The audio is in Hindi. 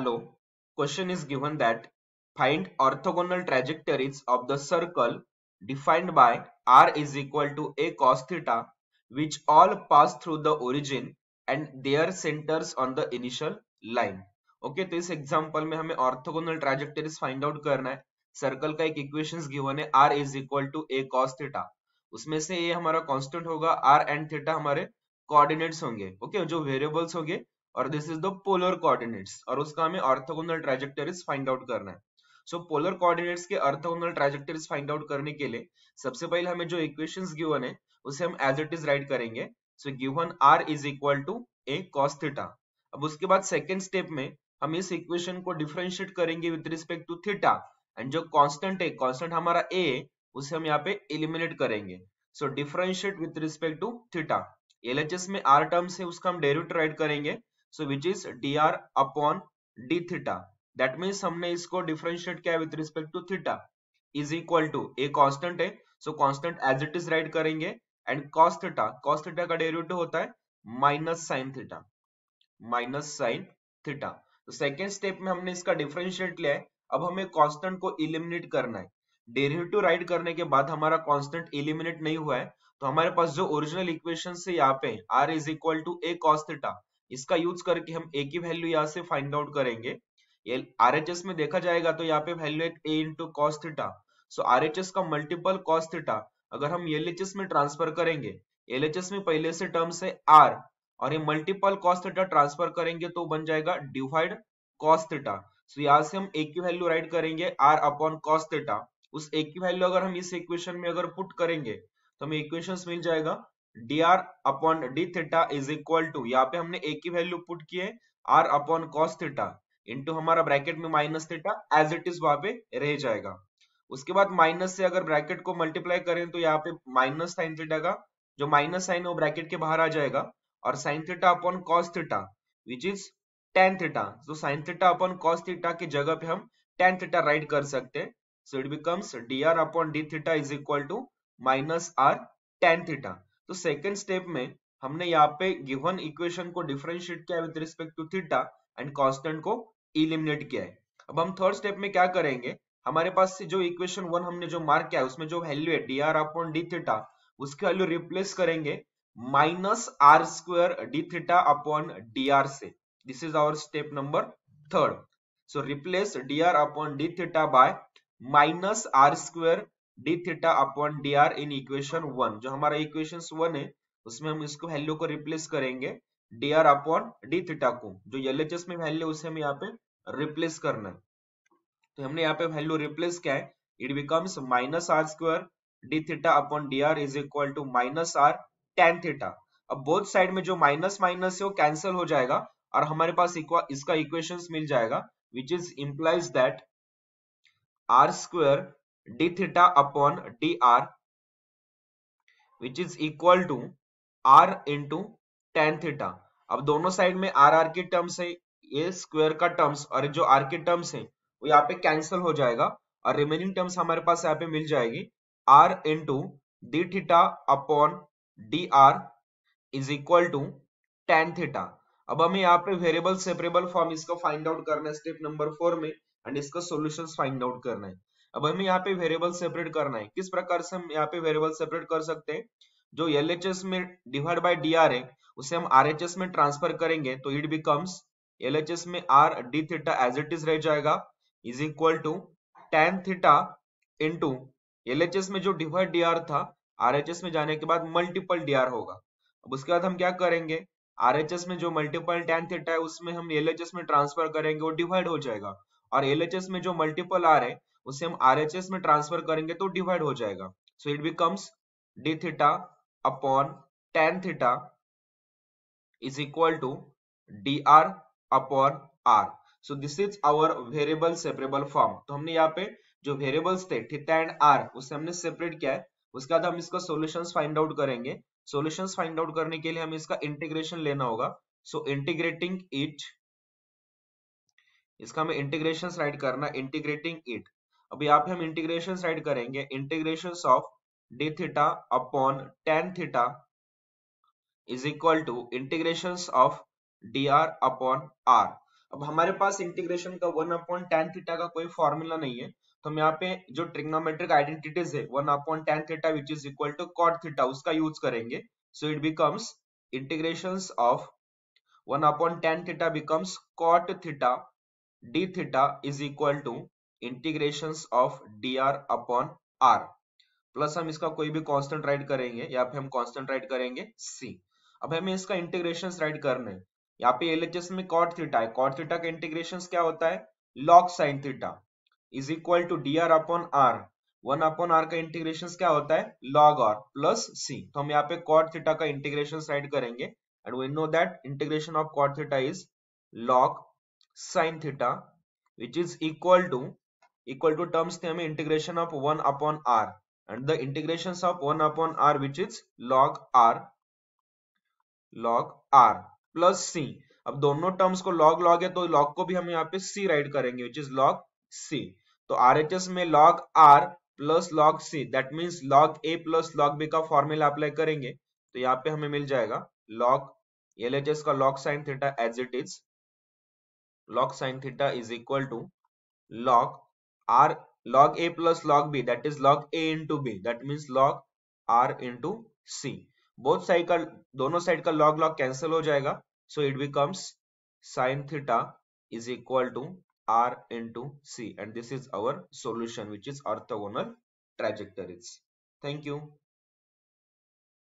Hello. Question is given that find orthogonal trajectories of the circle defined by r is equal to a cos theta which all pass through the origin and their centers on the initial line. Okay okay, तो इस एग्जांपल में हमें ऑर्थोगोनल ट्रैजेक्टरीज फाइंड आउट करना है सर्कल का एक इक्वेशंस गिवन है r is equal to a cos theta उसमें से ये हमारा कांस्टेंट होगा r एंड थीटा हमारे कोऑर्डिनेट्स होंगे ओके okay, जो वेरिएबल्स होंगे और this is the polar coordinates और उसका हमें ऑर्थोगोनल ट्राजेक्टरीज फाइंड आउट करना है। सो पोलर कोऑर्डिनेट्स के ऑर्थोगोनल ट्राजेक्टरीज फाइंड आउट करने के लिए सबसे पहले हमें जो इक्वेशंस गिवन है, उसे हम एज इट इज़ राइट करेंगे। So given R is equal to A cos theta अब उसके बाद सेकेंड स्टेप में हम इस इक्वेशन को डिफरेंशिएट करेंगे with respect to theta and जो कांस्टेंट है कांस्टेंट हमारा ए उसे हम यहाँ पे एलिमिनेट करेंगे। So differentiate with respect to theta L H S में आर टर्म्स है, उसका हम डेरिवेटिव राइट करेंगे। So, which is dr upon d theta. That means हमने इसको डिफरेंशिएट किया with respect to theta is equal to A constant है। So constant as it is write करेंगे। And cos theta cos theta का डेरिवेटिव होता है minus sin theta minus sin theta तो सेकेंड स्टेप में हमने इसका डिफरेंशिएट लिया है। अब हमें कॉन्स्टेंट को इलिमिनेट करना है। डेरिवेटिव राइट करने के बाद हमारा कांस्टेंट इलिमिनेट नहीं हुआ है। तो हमारे पास जो ओरिजिनल इक्वेशन से यहाँ पे r is equal to A cos theta इसका यूज़ करके हम ए की वैल्यू यहाँ से फाइंड आउट करेंगे। आर एच एस में देखा जाएगा तो यहाँ पे वैल्यू है A into cos theta so R H S का मल्टीपल कॉस थीटा अगर हम एल एच एस में ट्रांसफ़र करेंगे एल एच एस में पहले से टर्म्स है आर और ये मल्टीपल कॉस थीटा ट्रांसफ़र करेंगे तो बन जाएगा डिवाइड कॉस थीटा सो यहाँ से हम ए की वैल्यू राइट करेंगे आर अपॉन कॉस थीटा उस ए की वैल्यू अगर हम इस इक्वेशन में अगर पुट करेंगे तो हमें इक्वेशन मिल जाएगा R upon D theta is equal to यहाँ पे हमने ए की वैल्यू पुट की है R upon cos theta into हमारा ब्रैकेट में minus theta as it is वहाँ पे रह जाएगा। उसके बाद माइनस से अगर ब्रैकेट को मल्टीप्लाई करें तो यहाँ पे माइनस साइन थीटा का, जो माइनस साइन वो ब्रैकेट के बाहर आ जाएगा, और sine theta upon cos theta which is tan theta तो sine theta upon cos theta की जगह पे हम टेन थीटा राइट कर सकते हैं। So it becomes R upon D theta is equal to minus R tan theta तो सेकेंड स्टेप में हमने यहाँ पे गिवन इक्वेशन को डिफरेंशिएट किया with respect to theta and constant को इलिमिनेट किया है। अब हम थर्ड स्टेप में क्या करेंगे? हमारे पास से जो इक्वेशन वन हमने जो मार्क किया है, उसमें जो वैल्यू है D R upon D theta उसकी वैल्यू रिप्लेस करेंगे minus R square D theta upon D R से। This is our step number third so replace D R upon D theta by minus R square D theta upon D R in equation one जो हमारा इक्वेशन वन है, उसमें हम इसको वैल्यू को रिप्लेस करेंगे D R upon D theta को, जो एल एच एस में वैल्यू उसे हम यहाँ पे रिप्लेस करना है। तो हमने यहाँ पे वैल्यू रिप्लेस किया है it becomes minus R square D theta upon D R is equal to minus R tan theta अब बोथ साइड में जो माइनस माइनस है, वो कैंसिल हो जाएगा, और हमारे पास इसका इक्वेशन मिल जाएगा which is implies that R square d theta upon dr, which is equal to r into tan theta. अब दोनों साइड में आर आर के टर्म्स है, ये स्क्वायर का टर्म्स और जो आर के टर्म्स है, वो यहाँ पे कैंसिल हो जाएगा, और रिमेनिंग टर्म्स हमारे पास यहाँ पे मिल जाएगी। R into D theta upon D R is equal to tan theta अब हमें यहाँ पे वेरिएबल सेपरेबल फॉर्म इसका फाइंड आउट करना है स्टेप नंबर फोर में एंड इसका सोल्यूशन फाइंड आउट करना है। अब हमें यहाँ पे वेरिएबल सेपरेट करना है। किस प्रकार से हम यहाँ पे वेरिएबल सेपरेट कर सकते हैं? जो एलएचएस में डिवाइड बाई डी आर है, उसे हम आर में ट्रांसफ़र करेंगे तो इट बिकम्स एल में R d theta as it is रह जाएगा is equal to tan theta into L में जो डिवाइड डी आर था आर में जाने के बाद मल्टीपल डी आर होगा। अब उसके बाद हम क्या करेंगे? आरएचएस में जो मल्टीपल टेन थीटा है, उसमें हम एल एच एस में ट्रांसफ़र करेंगे, वो डिवाइड हो जाएगा। और एल एच एस में जो मल्टीपल आर है उसे हम आर में ट्रांसफ़र करेंगे तो डिवाइड हो जाएगा। So it becomes d theta upon tan theta is equal to d r upon r so this is our variable separable form तो हमने यहाँ पे जो वेरिएबल्स थे थीटा एंड आर उसे हमने सेपरेट किया है। उसके बाद हम इसका सोल्यूशन फाइंड आउट करेंगे। सोल्यूशन फाइंड आउट करने के लिए हमें इसका इंटीग्रेशन लेना होगा। सो इंटीग्रेटिंग इट इसका हमें इंटीग्रेशन राइट करना इंटीग्रेटिंग इट अब यहाँ पे हम इंटीग्रेशन राइट करेंगे। Integration of d theta upon tan theta is equal to integration of d r upon r अब हमारे पास इंटीग्रेशन का वन अपॉन टेन थीटा का कोई फॉर्मूला नहीं है तो हम यहाँ पे जो ट्रिग्नोमेट्रिक आइडेंटिटीज है one upon tan theta which is equal to cot theta उसका यूज़ करेंगे। So it becomes integrations of 1 upon tan theta becomes cot theta d theta is equal to of d r upon r plus हम इसका कोई भी कांस्टेंट राइट करेंगे, या फिर हम कांस्टेंट राइट करेंगे सी अब हमें इसका इंटीग्रेशन राइट करने यहाँ पे एलएचएस में कॉट थीटा है कॉट थीटा का इंटीग्रेशन क्या होता है? Log sin theta is equal to d r upon r one upon r का इंटीग्रेशन क्या होता है? लॉग आर प्लस सी तो हम यहाँ पे कॉट थीटा का इंटीग्रेशन राइट करेंगे and we know that integration of cot theta is log sin theta which is equal to equal to terms थे हमें integration of one upon r and the integration of one upon r which is log r log r plus c अब दोनों टर्म्स को लॉग लॉग है तो लॉग को भी हम यहाँ पे सी राइट करेंगे विच इज़ लॉग सी तो आरएचएस में log r plus log c that means log a plus log b का फॉर्मूला अप्लाई करेंगे तो यहाँ पे हमें मिल जाएगा एच एस का log sin theta as it is log sin theta is equal to log r log a plus log b that is log a into b that means log r into c both side का दोनों साइड का log log कैंसिल हो जाएगा so it becomes sin theta is equal to r into c and this is our solution which is orthogonal trajectories thank you